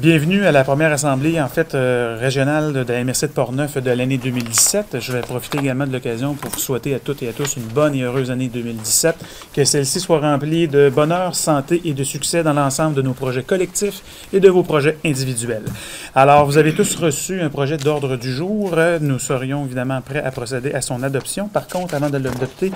Bienvenue à la première assemblée en fait euh, régionale de la MRC de Portneuf de l'année 2017. Je vais profiter également de l'occasion pour vous souhaiter à toutes et à tous une bonne et heureuse année 2017, que celle-ci soit remplie de bonheur, santé et de succès dans l'ensemble de nos projets collectifs et de vos projets individuels. Alors, vous avez tous reçu un projet d'ordre du jour. Nous serions évidemment prêts à procéder à son adoption. Par contre, avant de l'adopter,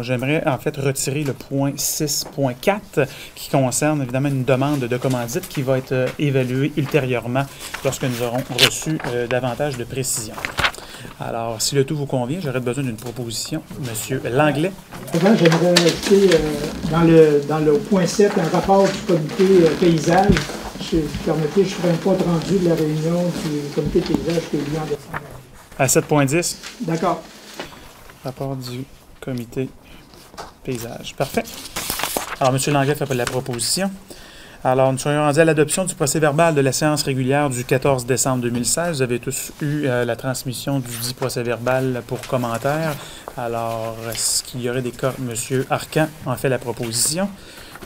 j'aimerais en fait retirer le point 6.4 qui concerne évidemment une demande de commandite qui va être évaluer ultérieurement lorsque nous aurons reçu euh, davantage de précision. Alors, si le tout vous convient, j'aurais besoin d'une proposition. Monsieur Langlais. J'aimerais ajouter euh, dans, le, dans le point 7 un rapport du comité euh, paysage? Je, permettez, je ferai un compte rendu de la réunion du comité paysage qui est eu en décembre. À 7.10? D'accord. Rapport du comité paysage. Parfait. Alors, Monsieur Langlais fait la proposition. Alors, nous serions rendus à l'adoption du procès verbal de la séance régulière du 14 décembre 2016. Vous avez tous eu euh, la transmission du dit procès verbal pour commentaire. Alors, est-ce qu'il y aurait des cas? Monsieur Arcan en fait la proposition.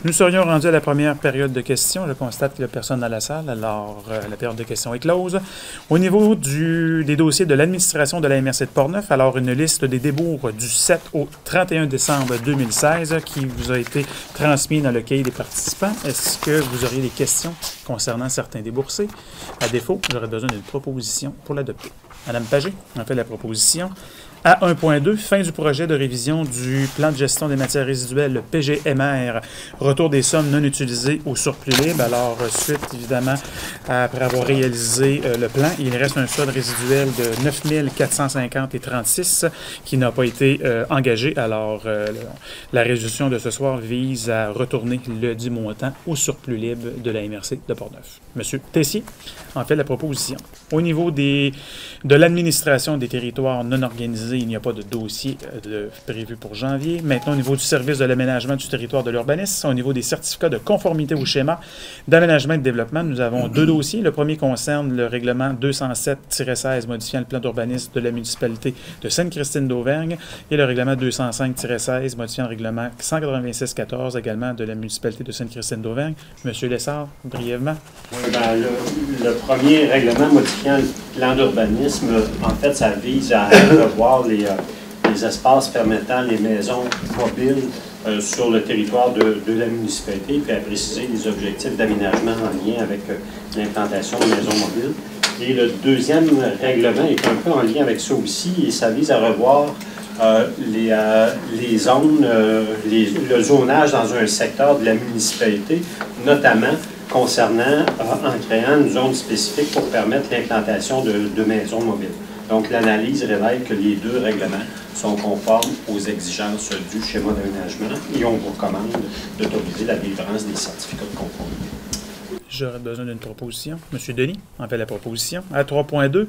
Nous serions rendus à la première période de questions. Je constate qu'il n'y a personne dans la salle, alors euh, la période de questions est close. Au niveau des dossiers de l'administration de la MRC de Portneuf, alors une liste des débours du 7 au 31 décembre 2016 qui vous a été transmise dans le cahier des participants. Est-ce que vous auriez des questions concernant certains déboursés? À défaut, j'aurais besoin d'une proposition pour l'adopter. Madame Pagé, on fait la proposition. À 1.2, fin du projet de révision du plan de gestion des matières résiduelles, le PGMR, retour des sommes non utilisées au surplus libre. Alors, euh, suite, évidemment, après avoir réalisé euh, le plan, il reste un solde résiduel de 9 450 et 36 qui n'a pas été euh, engagé. Alors, la résolution de ce soir vise à retourner le dit montant au surplus libre de la MRC de Portneuf. Monsieur Tessier en fait la proposition. Au niveau des, de l'administration des territoires non organisés, il n'y a pas de dossier euh, prévu pour janvier. Maintenant, au niveau du service de l'aménagement du territoire de l'urbanisme, au niveau des certificats de conformité au schéma d'aménagement et de développement, nous avons deux dossiers. Le premier concerne le règlement 207-16 modifiant le plan d'urbanisme de la municipalité de Sainte-Christine d'Auvergne et le règlement 205-16 modifiant le règlement 196-14 également de la municipalité de Sainte-Christine d'Auvergne. Monsieur Lessard, brièvement. Ben, le, le, premier règlement modifiant le plan d'urbanisme, en fait, ça vise à revoir les, euh, les, espaces permettant les maisons mobiles euh, sur le territoire de, la municipalité, puis à préciser les objectifs d'aménagement en lien avec euh, l'implantation de maisons mobiles. Et le deuxième règlement est un peu en lien avec ça aussi, et ça vise à revoir les, zones, le zonage dans un secteur de la municipalité, notamment concernant, en créant une zone spécifique pour permettre l'implantation de, maisons mobiles. Donc, l'analyse révèle que les deux règlements sont conformes aux exigences du schéma d'aménagement et on recommande d'autoriser la délivrance des certificats de conformité. J'aurais besoin d'une proposition. Monsieur Denis en fait la proposition. À 3.2,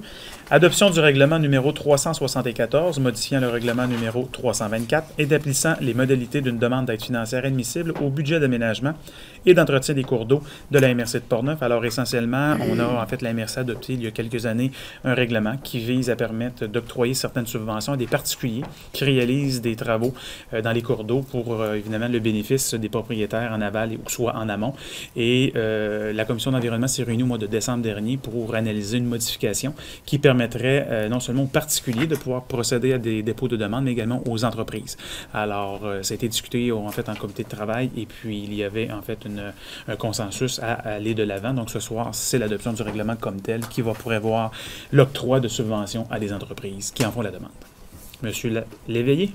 adoption du règlement numéro 374, modifiant le règlement numéro 324 et d'applicant les modalités d'une demande d'aide financière admissible au budget d'aménagement et d'entretien des cours d'eau de la MRC de Portneuf. Alors, essentiellement, on a en fait la MRC adopté il y a quelques années un règlement qui vise à permettre d'octroyer certaines subventions à des particuliers qui réalisent des travaux euh, dans les cours d'eau pour, euh, évidemment, le bénéfice des propriétaires en aval ou soit en amont. Et euh, la commission d'environnement s'est réunie au mois de décembre dernier pour analyser une modification qui permettrait euh, non seulement aux particuliers de pouvoir procéder à des dépôts de demande, mais également aux entreprises. Alors, euh, ça a été discuté en fait en comité de travail et puis il y avait en fait un consensus à aller de l'avant. Donc, ce soir, c'est l'adoption du règlement comme tel qui va prévoir l'octroi de subventions à des entreprises qui en font la demande. Monsieur Léveillé?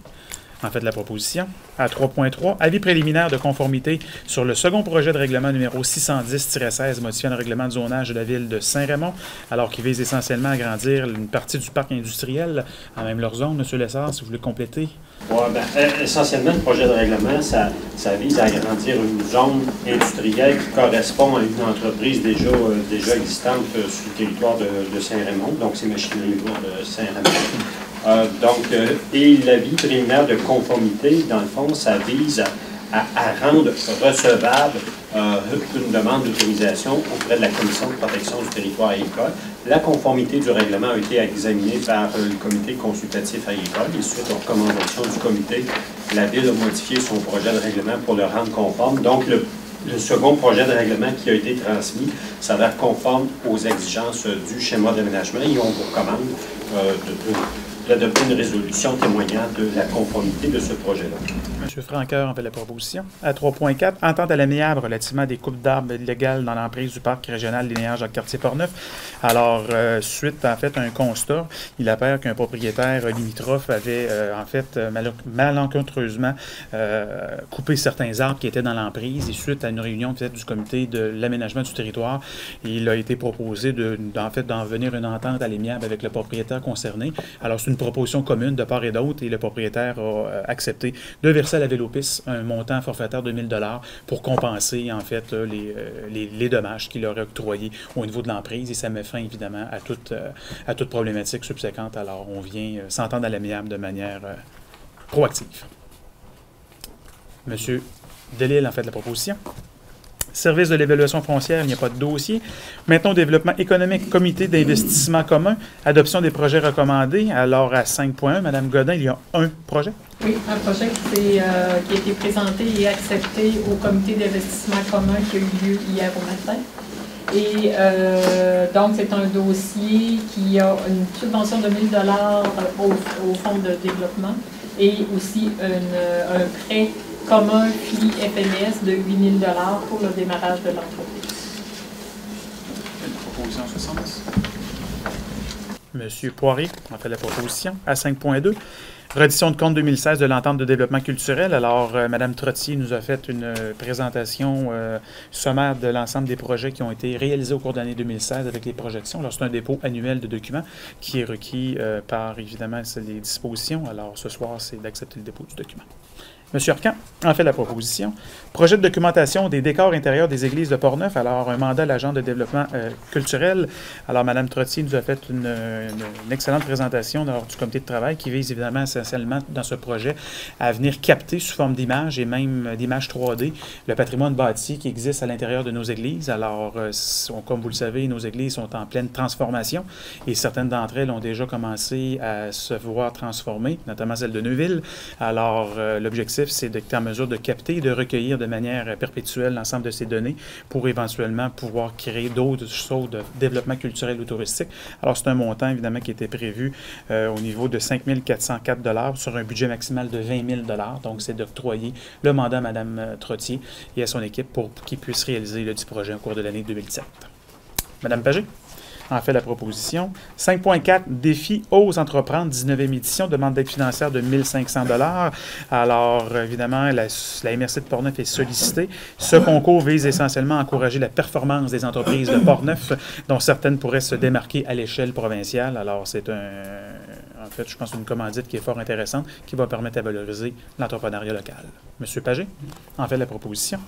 En fait la proposition. À 3.3, avis préliminaire de conformité sur le second projet de règlement numéro 610-16 modifiant le règlement de zonage de la ville de Saint-Raymond, alors qu'il vise essentiellement à agrandir une partie du parc industriel en même leur zone. Monsieur Lessard, si vous voulez compléter. Oui, ben, essentiellement, le projet de règlement, ça, ça, vise à agrandir une zone industrielle qui correspond à une entreprise déjà, euh, déjà existante euh, sur le territoire de, de Saint-Raymond, donc c'est Machinerie de Saint-Raymond. Euh, donc, euh, et l'avis préliminaire de conformité, dans le fond, ça vise à, rendre recevable euh, une demande d'autorisation auprès de la Commission de protection du territoire agricole. La conformité du règlement a été examinée par le comité consultatif agricole et suite aux recommandations du comité, la Ville a modifié son projet de règlement pour le rendre conforme. Donc, le second projet de règlement qui a été transmis s'avère conforme aux exigences du schéma d'aménagement et on vous recommande euh, d'adopter une résolution témoignant de la conformité de ce projet-là. M. Franqueur en fait la proposition. À 3.4, entente à l'amiable relativement des coupes d'arbres illégales dans l'emprise du parc régional linéaire Jacques-Cartier-Portneuf. Alors, euh, suite en fait à un constat, il apparaît qu'un propriétaire limitrophe avait euh, en fait malencontreusement euh, coupé certains arbres qui étaient dans l'emprise et suite à une réunion fait, du comité de l'aménagement du territoire, il a été proposé de, en fait d'en venir une entente à l'amiable avec le propriétaire concerné. Alors, c'est une proposition commune de part et d'autre et le propriétaire a accepté de verser à la Vélopis un montant forfaitaire de 1000 dollars pour compenser en fait les, les, les dommages qu'il aurait octroyés au niveau de l'emprise et ça met fin évidemment à toute, euh, à toute problématique subséquente. Alors on vient euh, s'entendre à l'amiable de manière euh, proactive. Monsieur Delille en fait la proposition. Service de l'évaluation foncière, il n'y a pas de dossier. Maintenant, développement économique, comité d'investissement commun, adoption des projets recommandés. Alors, à 5.1, Mme Godin, il y a un projet? Oui, un projet qui, euh, qui a été présenté et accepté au comité d'investissement commun qui a eu lieu hier au matin. Et euh, donc, c'est un dossier qui a une subvention de 1000 dollars au, au fonds de développement et aussi un prêt commun FI FMS de 8 000 pour le démarrage de l'entreprise. proposition en ce sens? Monsieur Poirier a fait la proposition à 5.2. Reddition de compte 2016 de l'entente de développement culturel. Alors, euh, Mme Trottier nous a fait une euh, présentation euh, sommaire de l'ensemble des projets qui ont été réalisés au cours de l'année 2016 avec les projections. Alors, c'est un dépôt annuel de documents qui est requis par, évidemment, les dispositions. Alors, ce soir, c'est d'accepter le dépôt du document. M. Arcan en fait la proposition. Projet de documentation des décors intérieurs des églises de Portneuf. Alors, un mandat à l'agent de développement euh, culturel. Alors, Mme Trottier nous a fait une, excellente présentation lors du comité de travail qui vise évidemment essentiellement dans ce projet à venir capter sous forme d'images et même d'images 3D le patrimoine bâti qui existe à l'intérieur de nos églises. Alors, euh, comme vous le savez, nos églises sont en pleine transformation et certaines d'entre elles ont déjà commencé à se voir transformer, notamment celle de Neuville. Alors, euh, l'objectif c'est d'être en mesure de capter et de recueillir de manière perpétuelle l'ensemble de ces données pour éventuellement pouvoir créer d'autres choses de développement culturel ou touristique. Alors, c'est un montant, évidemment, qui était prévu euh, au niveau de 5 404 sur un budget maximal de 20 000 Donc, c'est d'octroyer le mandat à Mme Trottier et à son équipe pour qu'ils puissent réaliser le dit projet au cours de l'année 2017. Mme Pagé? En fait la proposition. 5.4, défi Ose entreprendre, 19e édition, demande d'aide financière de 1500 Alors, évidemment, la, la MRC de Portneuf est sollicitée. Ce concours vise essentiellement à encourager la performance des entreprises de Portneuf, dont certaines pourraient se démarquer à l'échelle provinciale. Alors, c'est un, en fait, je pense une commandite qui est fort intéressante, qui va permettre à valoriser l'entrepreneuriat local. Monsieur Pagé en fait la proposition.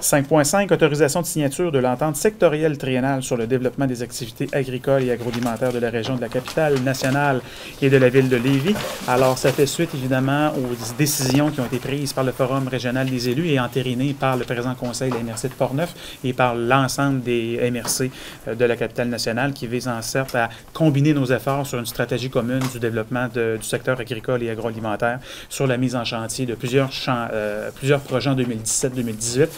5.5, autorisation de signature de l'entente sectorielle triennale sur le développement des activités agricoles et agroalimentaires de la région de la capitale nationale et de la ville de Lévis. Alors, ça fait suite évidemment aux décisions qui ont été prises par le Forum régional des élus et entérinées par le présent conseil de la MRC de Portneuf et par l'ensemble des MRC euh, de la capitale nationale qui visent en certes à combiner nos efforts sur une stratégie commune du développement du secteur agricole et agroalimentaire sur la mise en chantier de plusieurs, euh, plusieurs projets en 2017-2018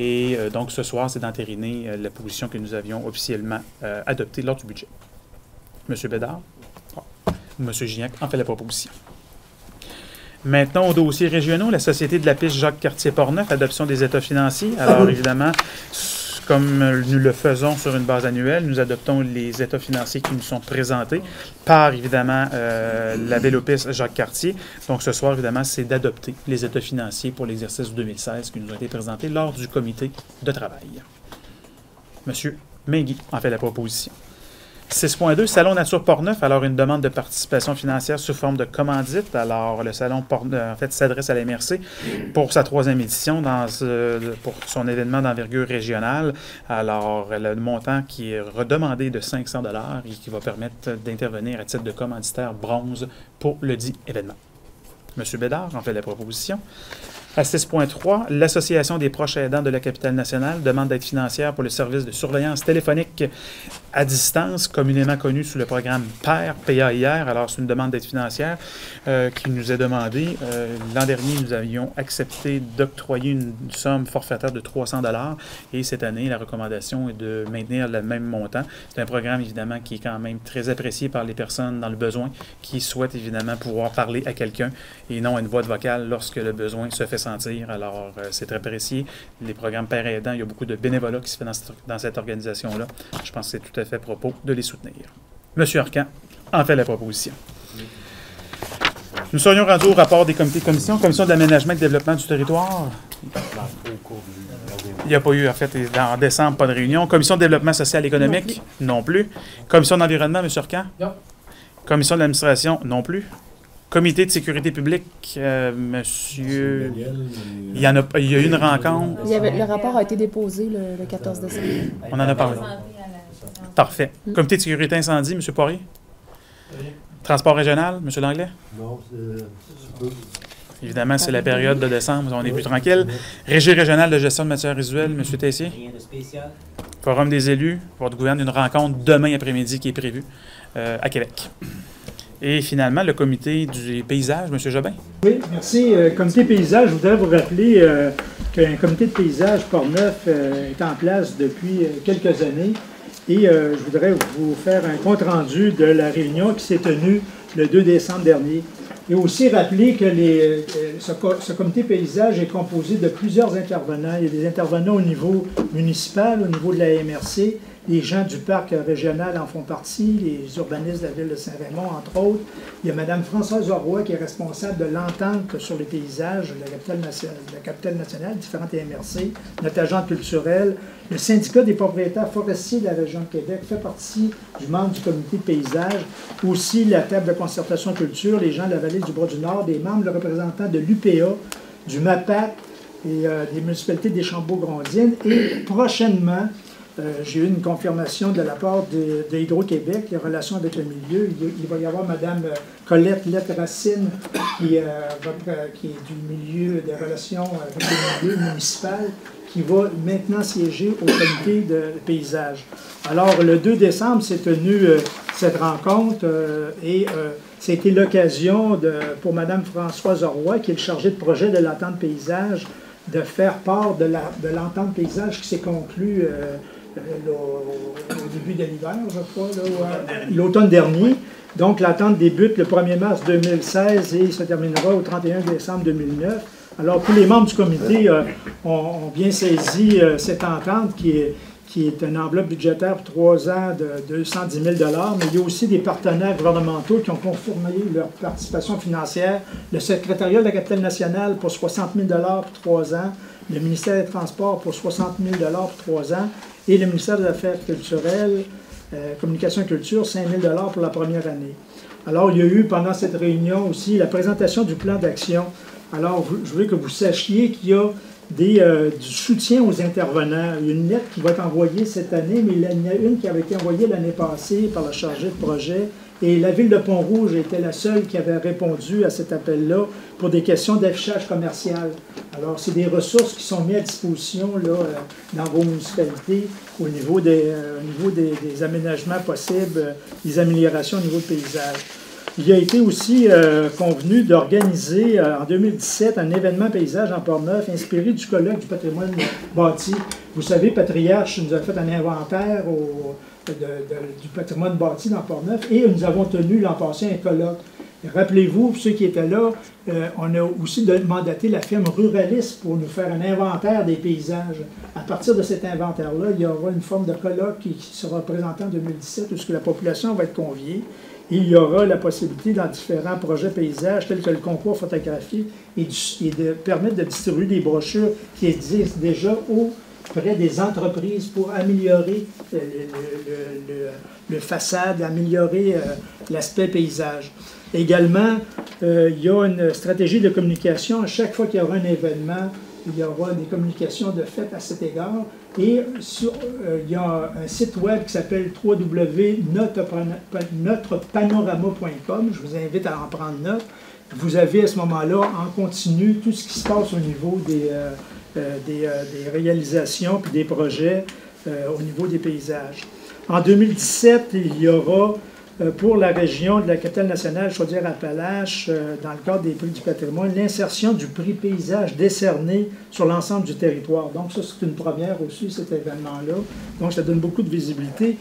et euh, donc, ce soir, c'est d'entériner euh, la position que nous avions officiellement euh, adoptée lors du budget. Monsieur Bédard? Ou M. Gignac en fait la proposition. Maintenant, au dossier régionaux, la Société de la piste Jacques-Cartier-Portneuf, adoption des états financiers. Alors, évidemment, comme nous le faisons sur une base annuelle, nous adoptons les états financiers qui nous sont présentés par, évidemment, euh, la Vélopiste Jacques Cartier. Donc, ce soir, évidemment, c'est d'adopter les états financiers pour l'exercice 2016 qui nous ont été présentés lors du comité de travail. Monsieur Mengui en fait la proposition. 6.2, Salon Nature Portneuf. Alors, une demande de participation financière sous forme de commandite. Alors, le Salon Portneuf, en fait, s'adresse à la MRC pour sa troisième édition dans pour son événement d'envergure régionale. Alors, le montant qui est redemandé de 500 et qui va permettre d'intervenir à titre de commanditaire bronze pour le dit événement. Monsieur Bédard en fait la proposition. À 6.3, l'Association des proches aidants de la capitale nationale demande d'aide financière pour le service de surveillance téléphonique à distance, communément connu sous le programme PAIR, PAIR. Alors, c'est une demande d'aide financière euh, qui nous est demandée. Euh, L'an dernier, nous avions accepté d'octroyer une somme forfaitaire de 300 dollars et cette année, la recommandation est de maintenir le même montant. C'est un programme, évidemment, qui est quand même très apprécié par les personnes dans le besoin qui souhaitent, évidemment, pouvoir parler à quelqu'un et non à une voix de vocale lorsque le besoin se fait sentir alors, euh, c'est très apprécié. Les programmes père aidants, il y a beaucoup de bénévolat qui se fait dans cette, dans cette organisation-là. Je pense que c'est tout à fait propos de les soutenir. Monsieur Arcan en fait la proposition. Nous serions rendus au rapport des comités de commission. Commission de l'aménagement et de développement du territoire. Il n'y a pas eu, en fait, en décembre, pas de réunion. Commission de développement social et économique, non plus. Commission d'environnement, M. Arcan? Non. Commission de l'administration, non plus. Comité de sécurité publique, euh, monsieur. Il y, en a, il y a eu une rencontre. Il y avait- le rapport a été déposé le, le 14 décembre. On en a parlé. Parfait. Comité de sécurité incendie, monsieur Poirier? Transport régional, monsieur Langlais? Non, c'est. Évidemment, c'est la période de décembre, on est plus tranquille. Régie régionale de gestion de matières résiduelles, monsieur Tessier. Rien de spécial. Forum des élus, pour le gouvernement, une rencontre demain après-midi qui est prévue euh, à Québec. Et finalement, le comité du paysage, monsieur Jobin. Oui, merci. Euh, comité paysage, je voudrais vous rappeler euh, qu'un comité de paysage Port-Neuf euh, est en place depuis quelques années. Et je voudrais vous faire un compte-rendu de la réunion qui s'est tenue le 2 décembre dernier. Et aussi rappeler que ce comité paysage est composé de plusieurs intervenants. Il y a des intervenants au niveau municipal, au niveau de la MRC. Les gens du parc régional en font partie, les urbanistes de la ville de Saint-Raymond, entre autres. Il y a Mme Françoise Roy qui est responsable de l'entente sur les paysages de la capitale, nationale, différentes MRC, notre agent culturel. Le syndicat des propriétaires forestiers de la région de Québec fait partie du membre du comité de paysage. Aussi la table de concertation culture, les gens de la vallée du Bras-du-Nord, des membres, le représentant de l'UPA, du MAPAC et euh, des municipalités des Chambeaux-Grondines. Et prochainement, j'ai eu une confirmation de la part de, de Hydro-Québec, les relations avec le milieu. Il, va y avoir Mme Colette Lette-Racine, qui, euh, qui est du milieu des relations avec le milieu municipal, qui va maintenant siéger au comité de paysage. Alors, le 2 décembre, s'est tenue euh, cette rencontre euh, et euh, c'était l'occasion pour Mme Françoise Roy, qui est le chargé de projet de l'entente paysage, de faire part de l'entente paysage qui s'est conclue euh, euh, au, début de l'hiver, je crois, l'automne dernier. Donc, l'attente débute le 1er mars 2016 et se terminera au 31 décembre 2009. Alors, tous les membres du comité euh, ont, ont bien saisi euh, cette entente qui est, qui est une enveloppe budgétaire pour trois ans de 210 000 mais il y a aussi des partenaires gouvernementaux qui ont confirmé leur participation financière. Le secrétariat de la capitale nationale pour 60 000 pour trois ans, le ministère des Transports pour 60 000 pour trois ans et le ministère des Affaires culturelles, euh, Communication et Culture, 5 000 pour la première année. Alors, il y a eu pendant cette réunion aussi la présentation du plan d'action. Alors, je veux que vous sachiez qu'il y a euh, du soutien aux intervenants. Il y a une lettre qui va être envoyée cette année, mais il y en a une qui avait été envoyée l'année passée par le chargé de projet. Et la ville de Pont-Rouge était la seule qui avait répondu à cet appel-là pour des questions d'affichage commercial. Alors, c'est des ressources qui sont mises à disposition là, euh, dans vos municipalités au niveau des, euh, au niveau des, aménagements possibles, euh, des améliorations au niveau du paysage. Il a été aussi convenu d'organiser en 2017 un événement paysage en Port-Neuf inspiré du colloque du patrimoine bâti. Vous savez, Patriarche nous a fait un inventaire au- du patrimoine bâti dans Port-Neuf et nous avons tenu l'an passé un colloque. Rappelez-vous, ceux qui étaient là, euh, on a aussi mandaté la firme Ruraliste pour nous faire un inventaire des paysages. À partir de cet inventaire-là, il y aura une forme de colloque qui sera présenté en 2017 où ce que la population va être conviée. Il y aura la possibilité dans différents projets paysages tels que le concours photographique et, de permettre de distribuer des brochures qui existent déjà auprès des entreprises pour améliorer le, le- le- façade, améliorer euh, l'aspect paysage. Également, euh, il y a une stratégie de communication. À chaque fois qu'il y aura un événement, il y aura des communications de fait à cet égard. Et sur, euh, il y a un site web qui s'appelle www.notrepanorama.com. Je vous invite à en prendre note. vous avez à ce moment-là en continu tout ce qui se passe au niveau des, des, euh, des réalisations puis des projets euh, au niveau des paysages. En 2017, il y aura euh, pour la région de la capitale nationale Chaudière-Appalaches, euh, dans le cadre des prix du patrimoine, l'insertion du prix paysage décerné sur l'ensemble du territoire. Donc ça, c'est une première aussi, cet événement-là. Donc ça donne beaucoup de visibilité.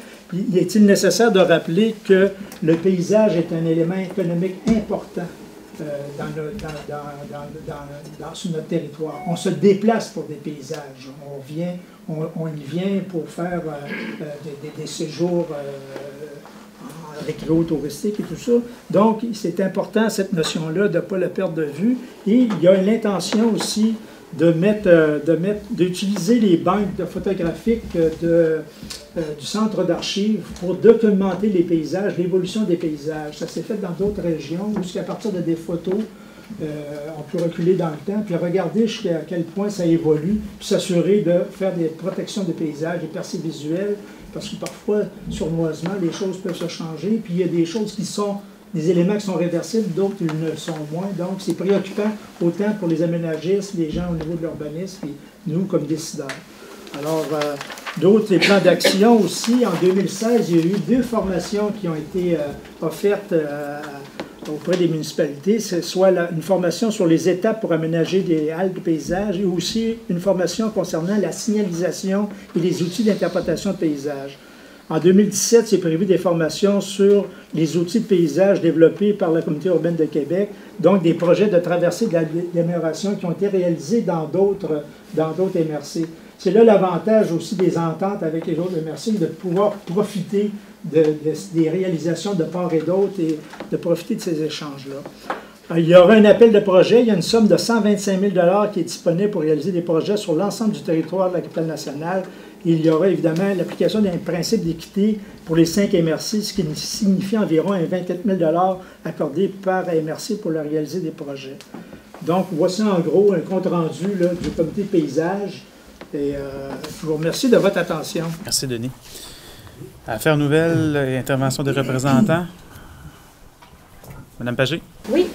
Est-il nécessaire de rappeler que le paysage est un élément économique important? euh, dans le- dans- dans- sur notre territoire. On se déplace pour des paysages. On, vient, on, on y vient pour faire euh, euh, des, des- séjours euh, en récréo touristique et tout ça. Donc, c'est important, cette notion-là, de ne pas la perdre de vue. Et il y a l'intention aussi de mettre, euh, de mettre, d'utiliser les banques de photographiques euh, euh, du centre d'archives pour documenter les paysages, l'évolution des paysages. Ça s'est fait dans d'autres régions où, à partir de des photos, on peut reculer dans le temps, puis regarder jusqu'à quel point ça évolue, puis s'assurer de faire des protections de paysages, des percées visuelles, parce que parfois, sournoisement, les choses peuvent se changer, puis il y a des choses qui sont des éléments qui sont réversibles, d'autres ils ne le sont moins. Donc, c'est préoccupant autant pour les aménagistes, les gens au niveau de l'urbanisme, et nous comme décideurs. Alors, euh, d'autres, plans d'action aussi. En 2016, il y a eu deux formations qui ont été euh, offertes euh, auprès des municipalités. Soit une formation sur les étapes pour aménager des halles de paysage et aussi une formation concernant la signalisation et les outils d'interprétation de paysage. En 2017, c'est prévu des formations sur les outils de paysage développés par la Communauté urbaine de Québec, donc des projets de traversée d'amélioration qui ont été réalisés dans d'autres dans d'autres MRC. C'est là l'avantage aussi des ententes avec les autres MRC, de pouvoir profiter de- de- des réalisations de part et d'autre et de profiter de ces échanges-là. Euh, Il y aura un appel de projet. Il y a une somme de 125 000 qui est disponible pour réaliser des projets sur l'ensemble du territoire de la capitale nationale. Il y aura évidemment l'application d'un principe d'équité pour les cinq MRC, ce qui signifie environ un 24 000 accordés par MRC pour la réaliser des projets. Donc, voici en gros un compte-rendu là, du comité paysage. Et euh, je vous remercie de votre attention. Merci, Denis. Affaires nouvelles et intervention des représentants? Madame Pagé? Oui.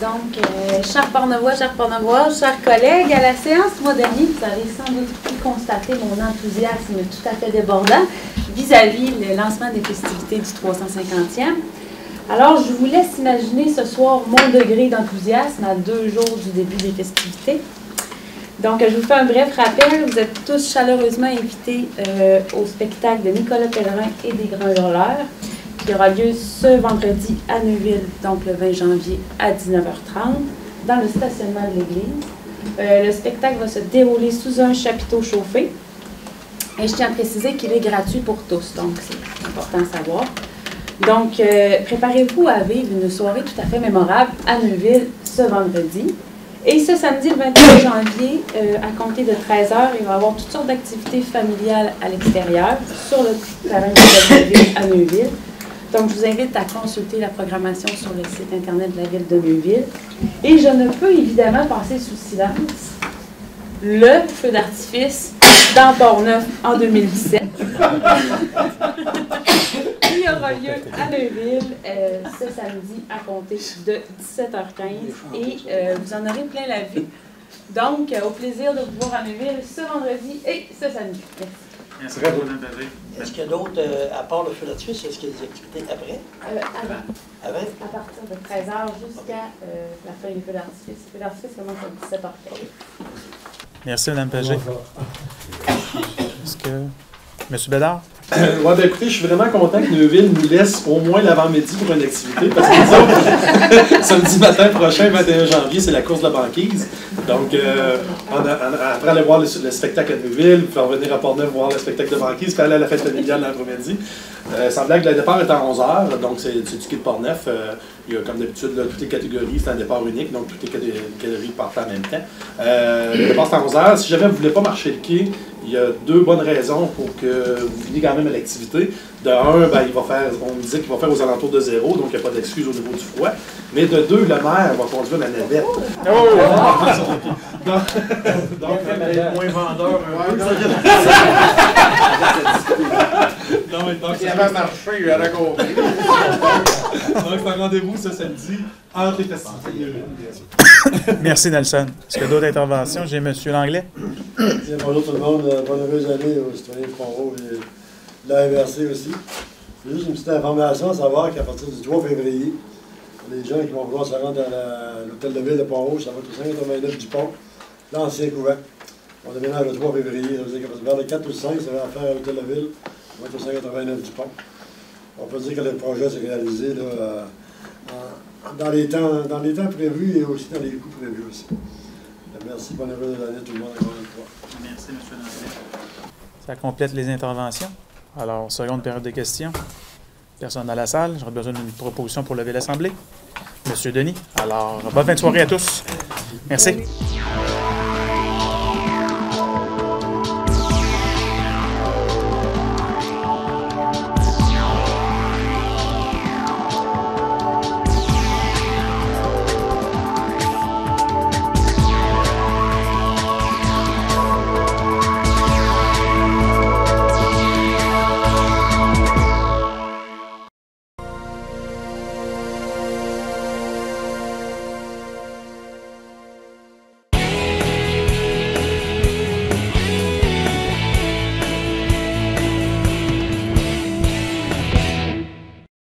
Donc, euh, chers Pornevois, chers Pornevois, chers collègues, à la séance mois dernier, vous avez sans doute pu constater mon enthousiasme tout à fait débordant vis-à-vis le lancement des festivités du 350e. Alors, je vous laisse imaginer ce soir mon degré d'enthousiasme à deux jours du début des festivités. Donc, je vous fais un bref rappel. Vous êtes tous chaleureusement invités euh, au spectacle de Nicolas Pellerin et des Grands Hurleurs qui aura lieu ce vendredi à Neuville, donc le 20 janvier à 19h30, dans le stationnement de l'église. Euh, le spectacle va se dérouler sous un chapiteau chauffé. Et je tiens à préciser qu'il est gratuit pour tous, donc c'est important à savoir. Donc, euh, préparez-vous à vivre une soirée tout à fait mémorable à Neuville ce vendredi. Et ce samedi, le 21 janvier, euh, à compter de 13h, il va y avoir toutes sortes d'activités familiales à l'extérieur, sur le terrain de la ville à Neuville. Donc, je vous invite à consulter la programmation sur le site Internet de la ville de Neuville. Et je ne peux évidemment passer sous silence le feu d'artifice dans Port-Neuf en 2017. qui aura lieu à Neuville euh, ce samedi à compter de 17h15 et euh, vous en aurez plein la vue. Donc, euh, au plaisir de vous voir à Neuville ce vendredi et ce samedi. Merci. Merci. Est-ce qu'il y a d'autres, euh, à part le feu d'artifice, est-ce qu'il y a des activités après? Euh, avant, Avec? à partir de 13h jusqu'à euh, la fin du feu d'artifice. Le feu d'artifice commence à 17h15. Merci, Madame Pagé. Est-ce que. Monsieur Bédard? Ouais, ben écoutez, je suis vraiment content que Neuville nous laisse au moins l'avant-midi pour une activité, parce que disons, samedi matin prochain, 21 janvier, c'est la course de la banquise. Donc, euh, en- en- après aller voir le, le spectacle à Neuville, puis revenir à Portneuf voir le spectacle de banquise, puis aller à la fête familiale l'après-midi. Euh, sans blague, le départ est à 11h, donc c'est c'est du quai de Portneuf. Euh, il y a comme d'habitude toutes les catégories, c'est un départ unique, donc toutes les caté- catégories partent en même temps. Euh, le départ c'est à 11h. Si jamais vous ne voulez pas marcher le quai, il y a deux bonnes raisons pour que vous veniez quand même à l'activité. De un, ben, il va faire, on me disait qu'il va faire aux alentours de zéro, donc il n'y a pas d'excuse au niveau du froid. Mais de deux, le maire va conduire la navette. donc, donc, moins vendeur Ouais, non, non, donc, S'il avait marché, il aurait compris. donc, c'est un rendez-vous ce samedi entre les festivités. Merci, Nelson. Est-ce que d'autres interventions? J'ai M. Langlais. Bonjour tout le monde, euh, bonne heureuse année aux citoyens de Pont-Rouge et de la MRC aussi. Juste une petite information à savoir qu'à partir du 3 février, les gens qui vont vouloir se rendre à l'hôtel de ville de Pont-Rouge, ça va être au 589 du pont, l'ancien couvent. On déménage le 3 février, ça veut dire que vers le 4 ou le 5, ça va faire à l'hôtel de ville, ça va être au 589 du pont. On peut dire que le projet s'est réalisé là, euh, dans, les temps, dans les temps prévus et aussi dans les coûts prévus aussi. Merci, bonne heureuse année tout le monde encore une fois. Merci, M. Langlais. Ça complète les interventions. Alors, seconde période de questions. Personne dans la salle. J'aurais besoin d'une proposition pour lever l'Assemblée. Monsieur Denis. Alors, bonne fin de soirée à tous. Merci.